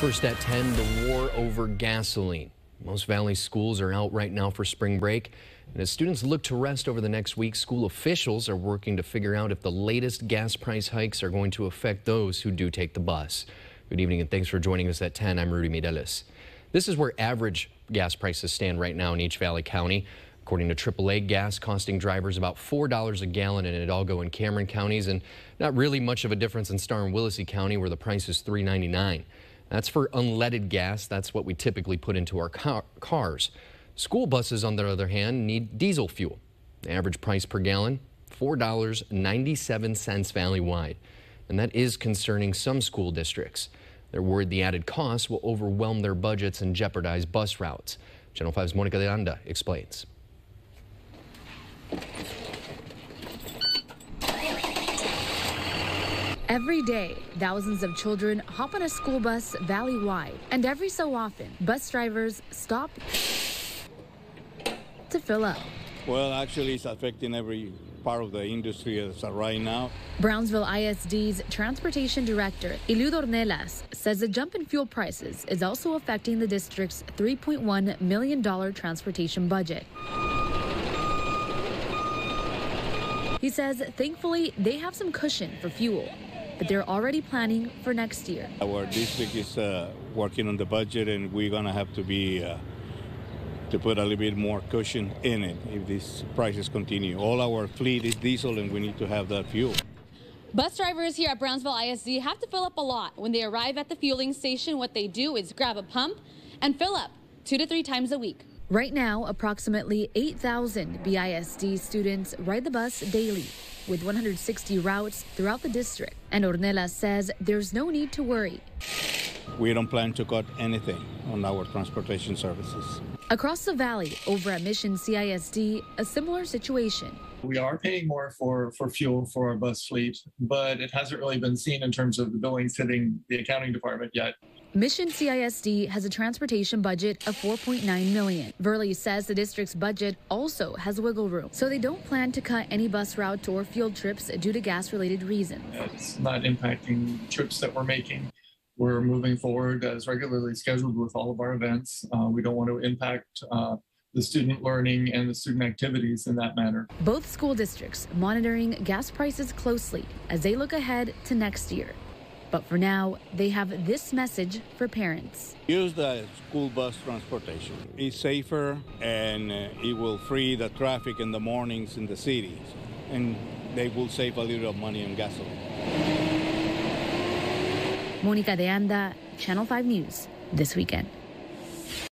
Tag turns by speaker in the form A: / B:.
A: First at 10, the war over gasoline. Most Valley schools are out right now for spring break. And as students look to rest over the next week, school officials are working to figure out if the latest gas price hikes are going to affect those who do take the bus. Good evening and thanks for joining us at 10. I'm Rudy Mireles. This is where average gas prices stand right now in each Valley County. According to AAA, gas costing drivers about $4 a gallon in Hidalgo and Cameron counties, and not really much of a difference in Starr and Willacy County, where the price is $3.99. That's for unleaded gas. That's what we typically put into our car cars. School buses, on the other hand, need diesel fuel. The average price per gallon, $4.97 valley-wide. And that is concerning some school districts. They're worried the added costs will overwhelm their budgets and jeopardize bus routes. Channel 5's Monica de Anda explains.
B: Every day, thousands of children hop on a school bus valley-wide, and every so often, bus drivers stop to fill up.
C: Well, actually, it's affecting every part of the industry as right now.
B: Brownsville ISD's transportation director, Eliud Ornelas, says the jump in fuel prices is also affecting the district's $3.1 million transportation budget. He says, thankfully, they have some cushion for fuel but they're already planning for next year.
C: Our district is uh, working on the budget, and we're going to have to be uh, to put a little bit more cushion in it if these prices continue. All our fleet is diesel, and we need to have that fuel.
D: Bus drivers here at Brownsville ISD have to fill up a lot. When they arrive at the fueling station, what they do is grab a pump and fill up two to three times a week.
B: Right now, approximately 8,000 BISD students ride the bus daily with 160 routes throughout the district. And Ornelas says there's no need to worry.
C: We don't plan to cut anything on our transportation services.
B: Across the valley, over at Mission CISD, a similar situation.
E: We are paying more for, for fuel for our bus fleet, but it hasn't really been seen in terms of the billings hitting the accounting department yet.
B: Mission CISD has a transportation budget of 4.9 million. Verley says the district's budget also has wiggle room, so they don't plan to cut any bus routes or field trips due to gas-related reasons.
E: It's not impacting trips that we're making. We're moving forward as regularly scheduled with all of our events. Uh, we don't want to impact uh, the student learning and the student activities in that manner.
B: Both school districts monitoring gas prices closely as they look ahead to next year. But for now, they have this message for parents.
C: Use the school bus transportation. It's safer and uh, it will free the traffic in the mornings in the cities. And they will save a little of money on gasoline.
B: Monica de Anda, Channel 5 News, this weekend.